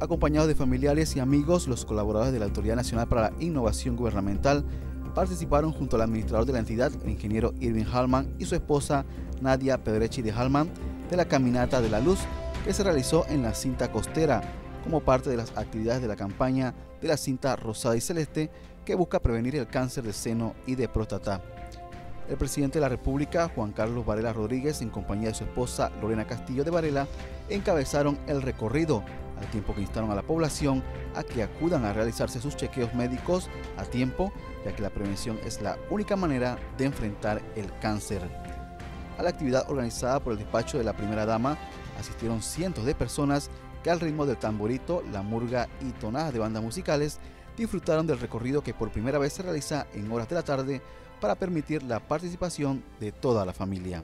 Acompañados de familiares y amigos, los colaboradores de la Autoridad Nacional para la Innovación Gubernamental participaron junto al administrador de la entidad, el ingeniero Irving Hallman, y su esposa Nadia Pedrechi de Hallman, de la Caminata de la Luz, que se realizó en la cinta costera, como parte de las actividades de la campaña de la cinta rosada y celeste, que busca prevenir el cáncer de seno y de próstata. El presidente de la República, Juan Carlos Varela Rodríguez, en compañía de su esposa Lorena Castillo de Varela, encabezaron el recorrido al tiempo que instaron a la población a que acudan a realizarse sus chequeos médicos a tiempo, ya que la prevención es la única manera de enfrentar el cáncer. A la actividad organizada por el despacho de la primera dama asistieron cientos de personas que al ritmo del tamborito, la murga y tonadas de bandas musicales disfrutaron del recorrido que por primera vez se realiza en horas de la tarde para permitir la participación de toda la familia.